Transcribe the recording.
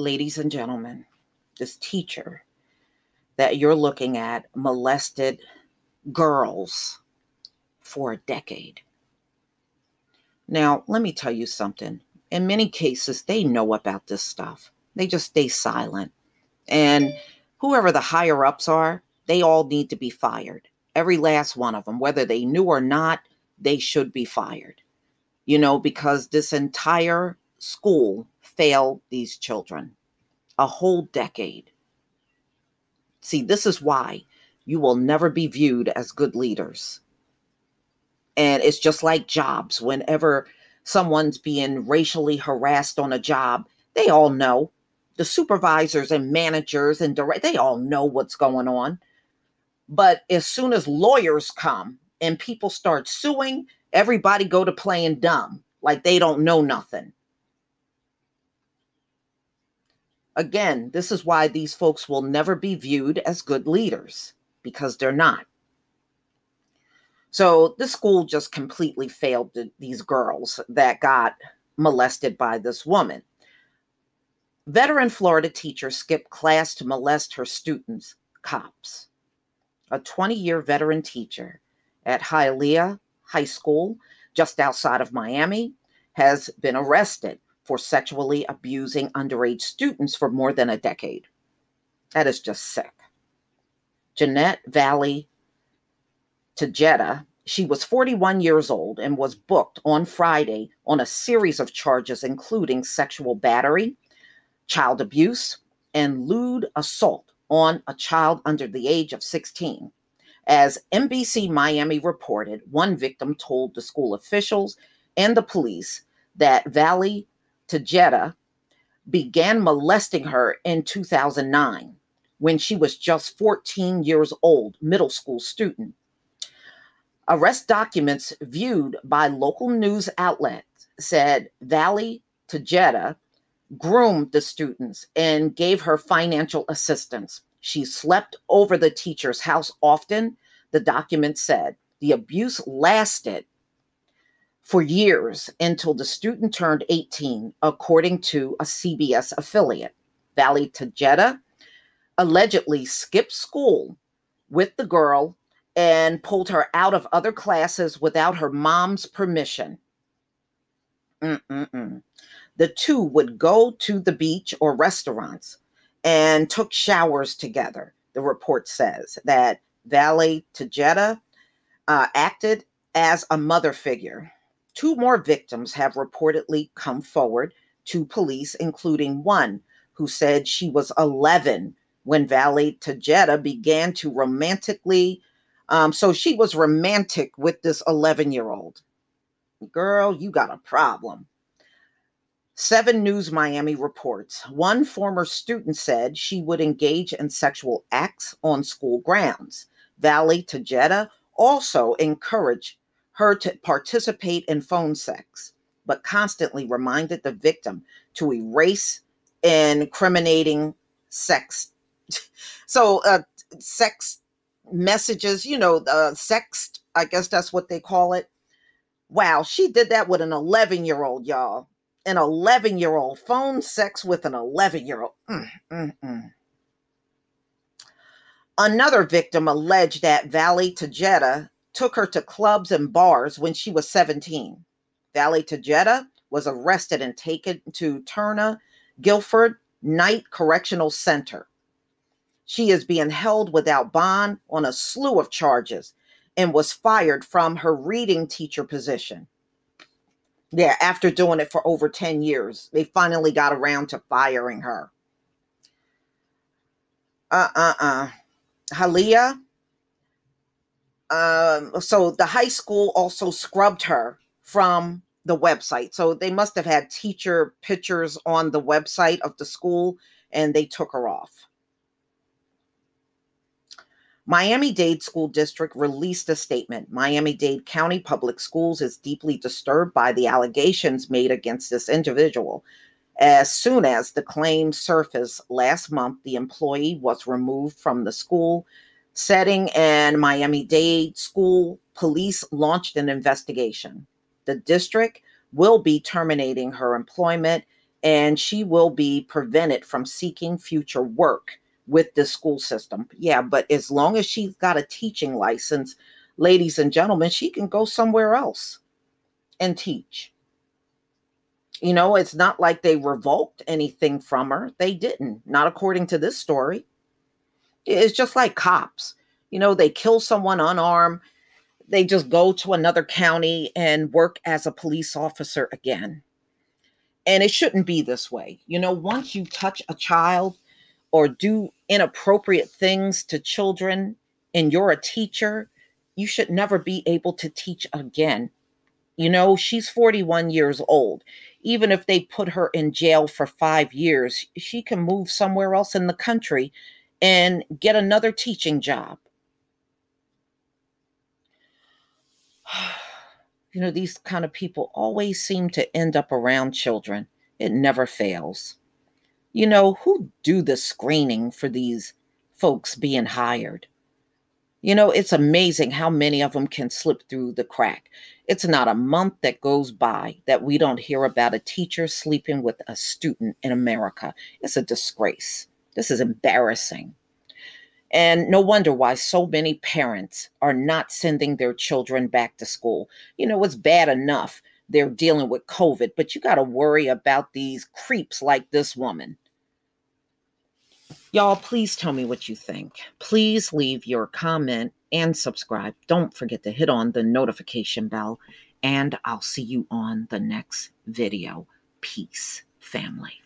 ladies and gentlemen, this teacher that you're looking at molested girls for a decade. Now, let me tell you something. In many cases, they know about this stuff. They just stay silent. And whoever the higher ups are, they all need to be fired. Every last one of them, whether they knew or not, they should be fired. You know, because this entire school fail these children a whole decade. See, this is why you will never be viewed as good leaders. And it's just like jobs. Whenever someone's being racially harassed on a job, they all know. The supervisors and managers and direct, they all know what's going on. But as soon as lawyers come and people start suing, everybody go to playing dumb, like they don't know nothing. Again, this is why these folks will never be viewed as good leaders because they're not. So the school just completely failed these girls that got molested by this woman. Veteran Florida teacher skipped class to molest her students, cops. A 20 year veteran teacher at Hialeah High School, just outside of Miami, has been arrested for sexually abusing underage students for more than a decade. That is just sick. Jeanette Valle Tejeda, she was 41 years old and was booked on Friday on a series of charges, including sexual battery, child abuse, and lewd assault on a child under the age of 16. As NBC Miami reported, one victim told the school officials and the police that Valle Tejeda began molesting her in 2009 when she was just 14 years old, middle school student. Arrest documents viewed by local news outlets said Valle Tejeda groomed the students and gave her financial assistance. She slept over the teacher's house often, the document said. The abuse lasted for years until the student turned 18, according to a CBS affiliate. Valle Tejeda allegedly skipped school with the girl and pulled her out of other classes without her mom's permission. Mm-mm-mm. The two would go to the beach or restaurants and took showers together. The report says that Valle Tejeda uh, acted as a mother figure Two more victims have reportedly come forward to police, including one who said she was 11 when Valle Tejeda began to romantically. Um, so she was romantic with this 11 year old. Girl, you got a problem. Seven News Miami reports one former student said she would engage in sexual acts on school grounds. Valley Tejeda also encouraged her to participate in phone sex, but constantly reminded the victim to erase incriminating sex. so, uh, sex messages, you know, uh, sext, I guess that's what they call it. Wow, she did that with an 11 year old, y'all. An 11 year old phone sex with an 11 year old. Mm, mm, mm. Another victim alleged that Valle Tejeda took her to clubs and bars when she was 17. Valle Tejeda was arrested and taken to Turner Guilford Knight Correctional Center. She is being held without bond on a slew of charges and was fired from her reading teacher position. Yeah, after doing it for over 10 years, they finally got around to firing her. Uh uh uh. Hialeah um, so the high school also scrubbed her from the website. So they must have had teacher pictures on the website of the school and they took her off. Miami Dade School District released a statement. Miami Dade County Public Schools is deeply disturbed by the allegations made against this individual. As soon as the claim surfaced last month, the employee was removed from the school setting and Miami Dade School Police launched an investigation. The district will be terminating her employment and she will be prevented from seeking future work with the school system. Yeah, but as long as she's got a teaching license, ladies and gentlemen, she can go somewhere else and teach. You know, it's not like they revoked anything from her. They didn't, not according to this story. It's just like cops. You know, they kill someone unarmed, they just go to another county and work as a police officer again. And it shouldn't be this way. You know, once you touch a child or do inappropriate things to children and you're a teacher, you should never be able to teach again. You know, she's 41 years old. Even if they put her in jail for five years, she can move somewhere else in the country and get another teaching job. You know, these kind of people always seem to end up around children. It never fails. You know, who do the screening for these folks being hired? You know, it's amazing how many of them can slip through the crack. It's not a month that goes by that we don't hear about a teacher sleeping with a student in America. It's a disgrace. This is embarrassing. And no wonder why so many parents are not sending their children back to school. You know, it's bad enough they're dealing with COVID, but you got to worry about these creeps like this woman. Y'all, please tell me what you think. Please leave your comment and subscribe. Don't forget to hit on the notification bell, and I'll see you on the next video. Peace, family.